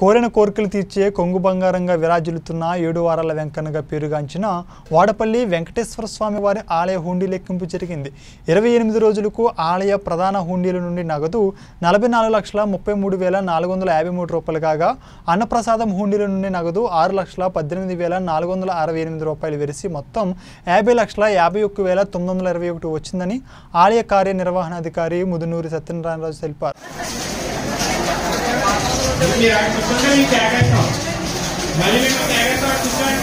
కోరిన కోరికలు తీర్చే కొంగు బంగారంగా విరాజిల్లుతున్న ఏడు వారాల వెంకన్నగా పేరుగాంచిన వాడపల్లి వెంకటేశ్వర స్వామి వారి ఆలయ హుండీ లెక్కింపు జరిగింది. ఇరవై ఎనిమిది రోజులకు ఆలయ ప్రధాన హుండీల నుండి నగదు నలభై నాలుగు లక్షల ముప్పై మూడు వేల నాలుగు వందల యాభై మూడు రూపాయలు కాగా అన్నప్రసాదం హుండీల నుండి నగదు ఆరు లక్షల పద్దెనిమిది వేల నాలుగు వందల అరవై ఎనిమిది రూపాయలు వెరిసి మొత్తం యాభై లక్షల యాభై ఒక్క వేల తొమ్మిది వందల ఇరవై ఒకటి వచ్చిందని ఆలయ కార్యనిర్వహణాధికారి ముదునూరి సత్యనారాయణరాజు తెలిపారు. మీరు అక్కడ కూర్చుంటే మీకు తేగేస్తాం మళ్ళీ మీకు తేగేస్తాం అక్కడ కూర్చోండి